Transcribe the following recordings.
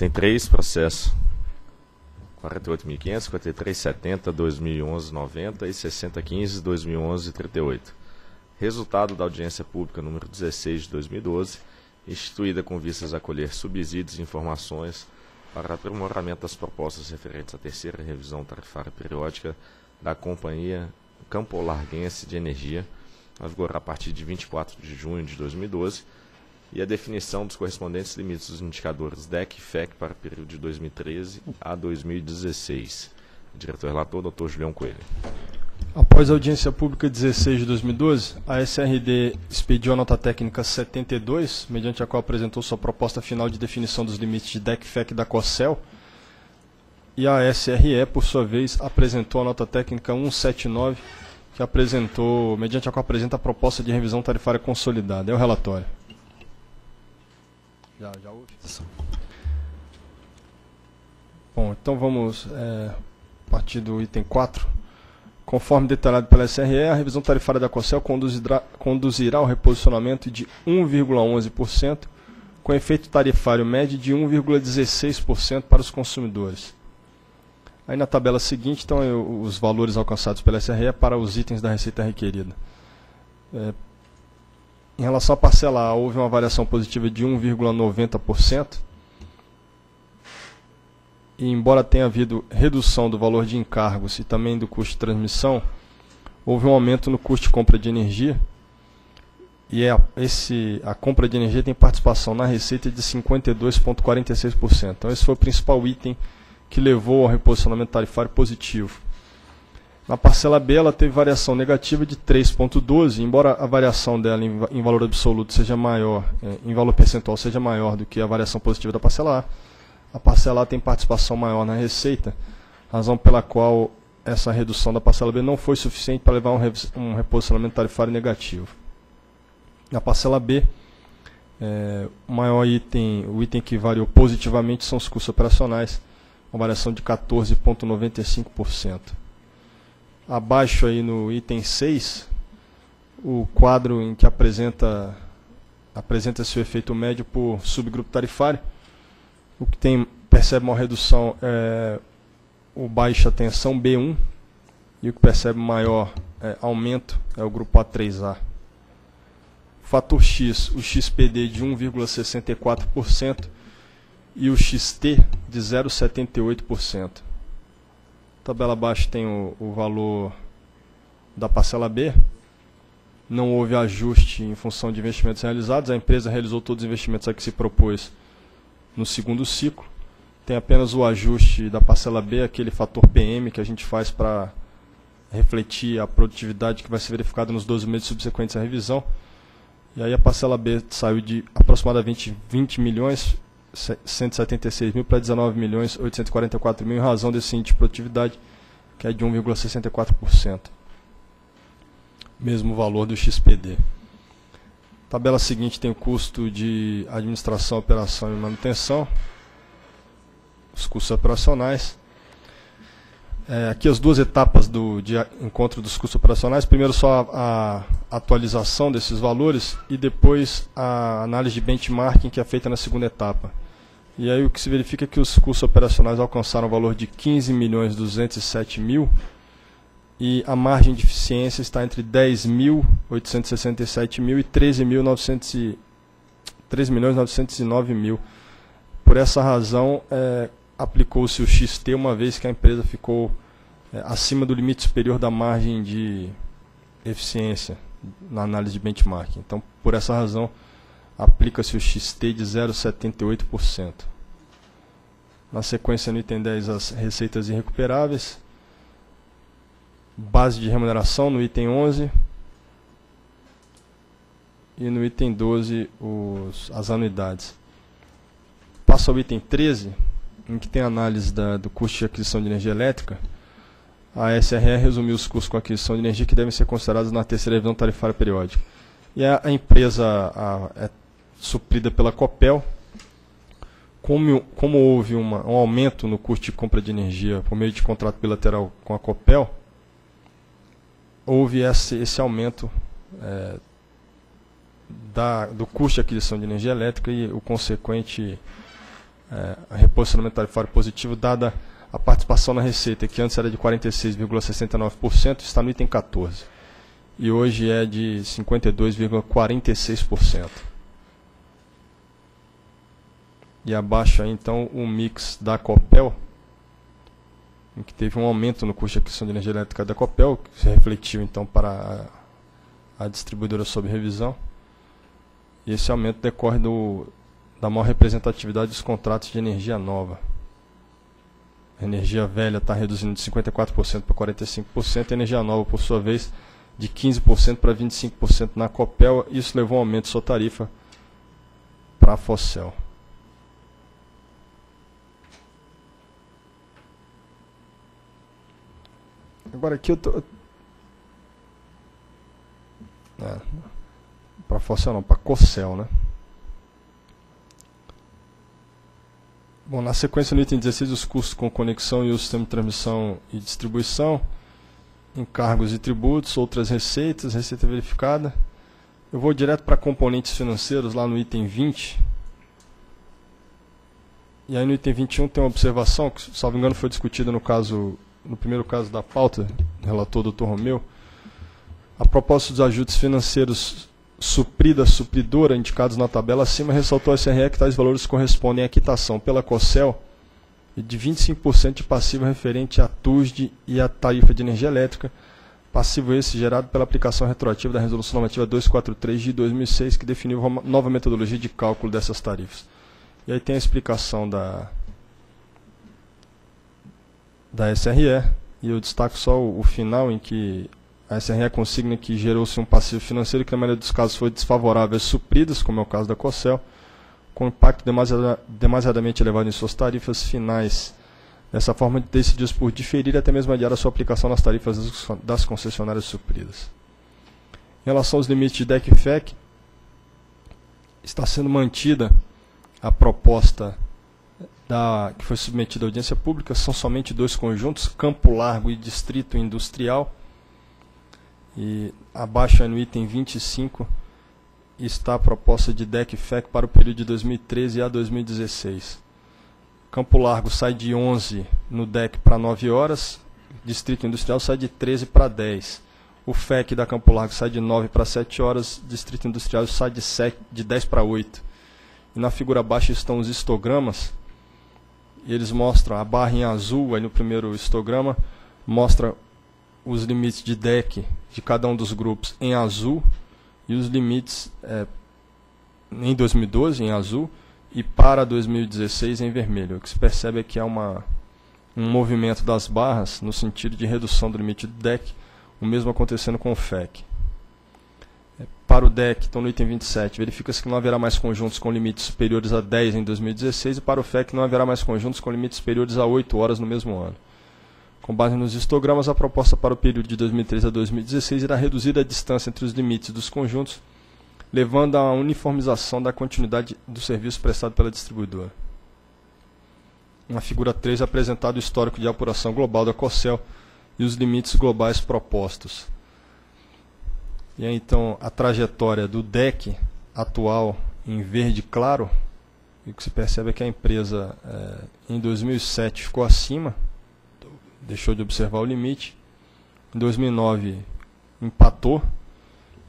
Item 3, processo 48.500, 5370, 2011, 90 e 6015, 2011, 38. Resultado da audiência pública número 16 de 2012, instituída com vistas a colher subsídios e informações para aprimoramento das propostas referentes à terceira revisão tarifária periódica da Companhia Campo Larguense de Energia, a vigorar a partir de 24 de junho de 2012, e a definição dos correspondentes limites dos indicadores DEC e FEC para o período de 2013 a 2016. Diretor relator, Dr. Julião Coelho. Após a audiência pública 16 de 2012, a SRD expediu a nota técnica 72, mediante a qual apresentou sua proposta final de definição dos limites de DEC e FEC da COCEL, e a SRE, por sua vez, apresentou a nota técnica 179, que apresentou, mediante a qual apresenta a proposta de revisão tarifária consolidada. É o relatório. Já, já. Bom, então vamos é, partir do item 4. Conforme detalhado pela SRE, a revisão tarifária da COCEL conduzirá, conduzirá ao reposicionamento de 1,11%, com efeito tarifário médio de 1,16% para os consumidores. Aí na tabela seguinte estão os valores alcançados pela SRE para os itens da receita requerida. É, em relação à parcela A, houve uma variação positiva de 1,90%. E embora tenha havido redução do valor de encargos e também do custo de transmissão, houve um aumento no custo de compra de energia. E é, esse, a compra de energia tem participação na receita de 52,46%. Então, esse foi o principal item que levou ao reposicionamento tarifário positivo. Na parcela B, ela teve variação negativa de 3,12, embora a variação dela em, valor absoluto seja maior, é, em valor percentual seja maior do que a variação positiva da parcela A. A parcela A tem participação maior na receita, razão pela qual essa redução da parcela B não foi suficiente para levar um, um reposicionamento tarifário negativo. Na parcela B, é, o maior item, o item que variou positivamente são os custos operacionais, uma variação de 14,95% abaixo aí no item 6, o quadro em que apresenta apresenta seu efeito médio por subgrupo tarifário. O que tem percebe uma redução é o baixa tensão B1 e o que percebe maior é, aumento é o grupo A3A. Fator X, o XPD de 1,64% e o XT de 0,78%. Tabela abaixo tem o, o valor da parcela B. Não houve ajuste em função de investimentos realizados. A empresa realizou todos os investimentos a que se propôs no segundo ciclo. Tem apenas o ajuste da parcela B, aquele fator PM que a gente faz para refletir a produtividade que vai ser verificada nos 12 meses subsequentes à revisão. E aí a parcela B saiu de aproximadamente 20 milhões 176 mil para 19 milhões 844 mil em razão desse índice de produtividade que é de 1,64%. Mesmo valor do XPD. Tabela seguinte tem o custo de administração, operação e manutenção, os custos operacionais. É, aqui as duas etapas do de encontro dos custos operacionais. Primeiro só a, a, atualização desses valores e depois a análise de benchmarking que é feita na segunda etapa. E aí o que se verifica é que os custos operacionais alcançaram o valor de 15 milhões 207 mil e a margem de eficiência está entre 10.867 mil e 13 milhões 909 mil. Por essa razão, é, aplicou-se o XT uma vez que a empresa ficou é, acima do limite superior da margem de eficiência na análise de benchmark. Então, por essa razão, aplica-se o XT de 0,78%. Na sequência, no item 10, as receitas irrecuperáveis. Base de remuneração no item 11. E no item 12, os, as anuidades. Passo ao item 13, em que tem análise da, do custo de aquisição de energia elétrica. A SRE resumiu os custos com aquisição de energia que devem ser considerados na terceira revisão tarifária periódica. E a, a empresa a, é suprida pela Copel, como, como houve uma, um aumento no custo de compra de energia por meio de contrato bilateral com a Copel, houve esse, esse aumento é, da, do custo de aquisição de energia elétrica e o consequente é, reposicionamento tarifário positivo, dada a participação na receita, que antes era de 46,69%, está no item 14. E hoje é de 52,46%. E abaixo aí, então, o mix da Copel, em que teve um aumento no custo de aquisição de energia elétrica da Copel, que se refletiu, então, para a, a distribuidora sob revisão. E esse aumento decorre do, da maior representatividade dos contratos de energia nova. A energia velha está reduzindo de 54% para 45%, a energia nova, por sua vez, de 15% para 25% na Copel. Isso levou a um aumento de sua tarifa para a Fossel. Agora aqui eu tô. É, para Fossel não, para Cossel, né? Bom, na sequência no item 16, os custos com conexão e o sistema de transmissão e distribuição, encargos e tributos, outras receitas, receita verificada. Eu vou direto para componentes financeiros, lá no item 20. E aí no item 21 tem uma observação, que, salvo engano, foi discutida no caso, no primeiro caso da pauta, relator Dr. Romeu. A propósito dos ajudos financeiros suprida, supridora, indicados na tabela acima, ressaltou a SRE que tais valores correspondem à quitação pela COCEL de 25% de passivo referente à TUSD e à tarifa de energia elétrica, passivo esse gerado pela aplicação retroativa da Resolução Normativa 243 de 2006, que definiu uma nova metodologia de cálculo dessas tarifas. E aí tem a explicação da, da SRE, e eu destaco só o, o final em que a SRE consigna que gerou-se um passivo financeiro que, na maioria dos casos, foi desfavorável às supridas, como é o caso da COCEL, com impacto demasiadamente elevado em suas tarifas finais. Dessa forma, decidiu-se por diferir até mesmo adiar a sua aplicação nas tarifas das concessionárias supridas. Em relação aos limites de DEC e FEC, está sendo mantida a proposta da, que foi submetida à audiência pública. São somente dois conjuntos, Campo Largo e Distrito Industrial e abaixo no item 25 está a proposta de DEC FEC para o período de 2013 a 2016. Campo Largo sai de 11 no DEC para 9 horas, Distrito Industrial sai de 13 para 10. O FEC da Campo Largo sai de 9 para 7 horas, Distrito Industrial sai de, 7, de 10 para 8. E na figura abaixo estão os histogramas. E eles mostram a barra em azul, aí no primeiro histograma, mostra os limites de deck de cada um dos grupos em azul e os limites é, em 2012 em azul e para 2016 em vermelho. O que se percebe é que há uma, um movimento das barras no sentido de redução do limite do deck, o mesmo acontecendo com o FEC. É, para o deck, então no item 27, verifica-se que não haverá mais conjuntos com limites superiores a 10 em 2016 e para o FEC não haverá mais conjuntos com limites superiores a 8 horas no mesmo ano. Com base nos histogramas, a proposta para o período de 2013 a 2016 irá reduzir a distância entre os limites dos conjuntos, levando à uniformização da continuidade do serviço prestado pela distribuidora. Na figura 3 é apresentado o histórico de apuração global da COCEL e os limites globais propostos. E aí, então a trajetória do DEC atual em verde claro, e o que se percebe é que a empresa é, em 2007 ficou acima deixou de observar o limite. Em 2009 empatou,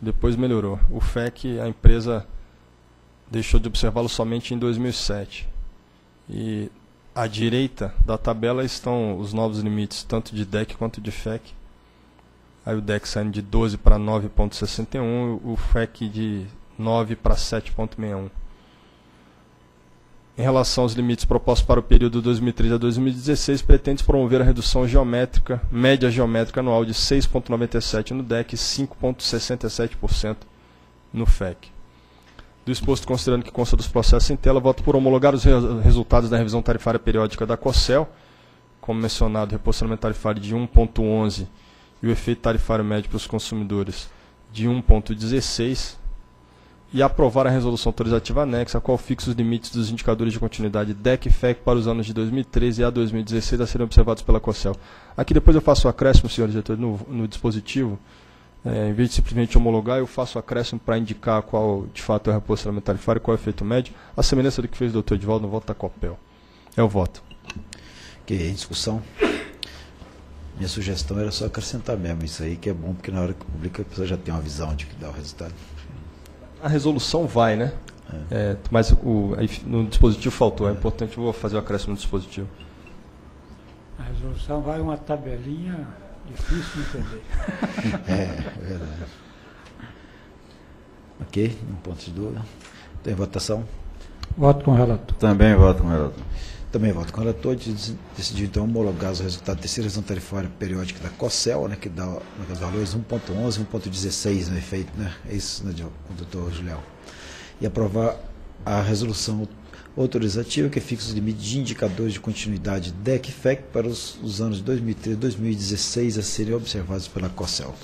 depois melhorou. O FEC, a empresa deixou de observá-lo somente em 2007. E à direita da tabela estão os novos limites, tanto de DEC quanto de FEC. Aí o DEC saindo de 12 para 9.61, o FEC de 9 para 7.61 em relação aos limites propostos para o período 2013 a 2016, pretende promover a redução geométrica, média geométrica anual de 6,97% no DEC e 5,67% no FEC. Do exposto, considerando que consta dos processos em tela, voto por homologar os resultados da revisão tarifária periódica da COCEL, como mencionado, reposicionamento tarifário de 1,11 e o efeito tarifário médio para os consumidores de 1,16 e aprovar a resolução autorizativa anexa, a qual fixa os limites dos indicadores de continuidade DEC e FEC para os anos de 2013 a 2016 a serem observados pela COCEL. Aqui depois eu faço o acréscimo, senhor diretor, no, no dispositivo. É, em vez de simplesmente homologar, eu faço o acréscimo para indicar qual de fato é o reposicionamento tarifário qual é o efeito médio, a semelhança do que fez o doutor Edvaldo no voto da COPEL. Eu voto. Ok, em discussão. Minha sugestão era só acrescentar mesmo isso aí, que é bom, porque na hora que publica a pessoa já tem uma visão de que dá o resultado. A resolução vai, né? É, mas o, aí no dispositivo faltou. É importante, eu vou fazer o acréscimo no dispositivo. A resolução vai uma tabelinha difícil de entender. É, é verdade. Ok, um ponto de dúvida. Tem votação? Voto com o relator. Também voto com o relator. Também voto com o relator. Dec- Decidiu então homologar os resultados da terceira revisão tarifária periódica da COCEL, né, que dá no caso, valores 1.11 e 1.16 no efeito, né? É isso, né, o doutor Julião. E aprovar a resolução autorizativa que fixa os limites de indicadores de continuidade DEC e FEC para os, os anos de 2013 e 2016 a serem observados pela COCEL.